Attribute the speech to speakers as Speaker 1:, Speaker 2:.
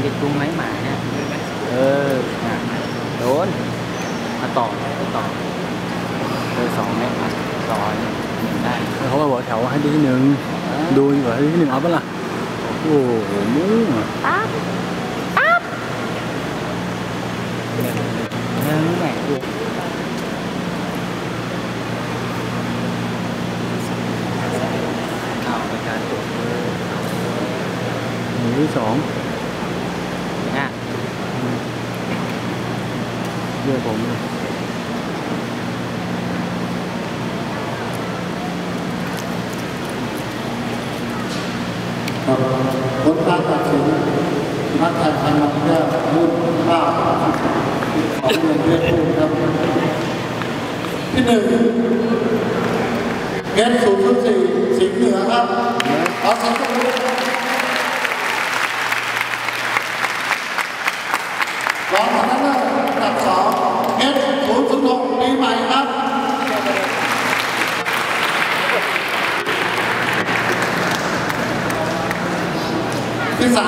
Speaker 1: มันจะจุ้งไหมหมาเนี่ยเออน่ะโดนมาต่อมาต่อเบอร์สองไหมครับต่อหนึ่งหนึ่งได้
Speaker 2: เขาก็บอกแถวให้ที่หนึ่งดูดีกว่าให้ที่หนึ่งเอาปะล่ะโอ้โหมุ่งอะ
Speaker 1: หนึ่งแหม่ดูเอาในการตรวจเบอร์
Speaker 2: หนึ่งที่สอง
Speaker 1: นะ
Speaker 2: เรียกผมเลย
Speaker 3: ครับผลการตัดสินนักแข่งขันแรกรุ่นข้าวของเรียนเรียกผู้ครับ ที่หนึ่งเพชรศูนย์สี่สิงห์เหนือครับขอเสียงปรบมือรองชนะเลิศอันดับสองเพชรศูนย์ศูนย์หกปีใหม่ครับ ที่ส